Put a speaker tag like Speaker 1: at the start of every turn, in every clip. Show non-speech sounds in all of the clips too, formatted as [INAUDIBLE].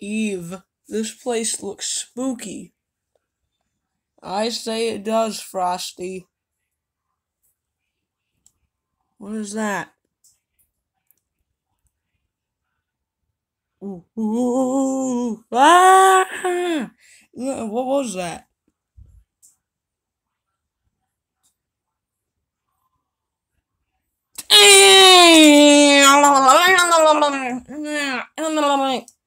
Speaker 1: Eve, this place looks spooky. I say it does, Frosty. What is that? Ooh, ooh, ah! What was that? [LAUGHS]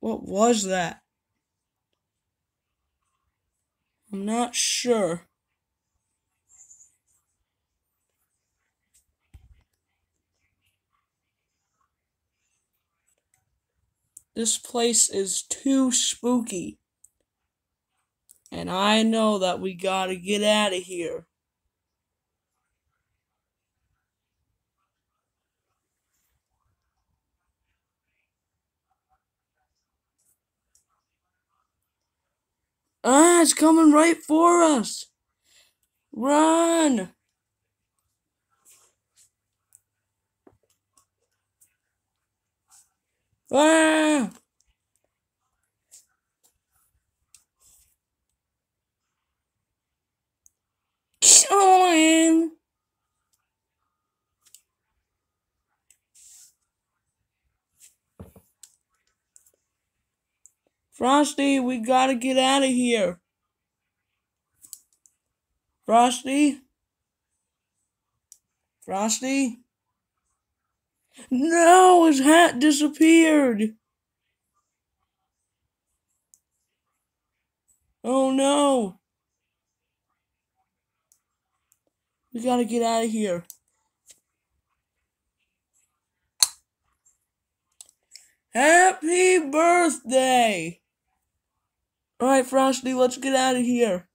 Speaker 1: What was that? I'm not sure. This place is too spooky. And I know that we gotta get out of here. Ah, it's coming right for us. Run. Ah! Chillin'. Frosty, we gotta get out of here. Frosty? Frosty? No, his hat disappeared. Oh no. We gotta get out of here. Happy birthday! Alright, Frosty, let's get out of here.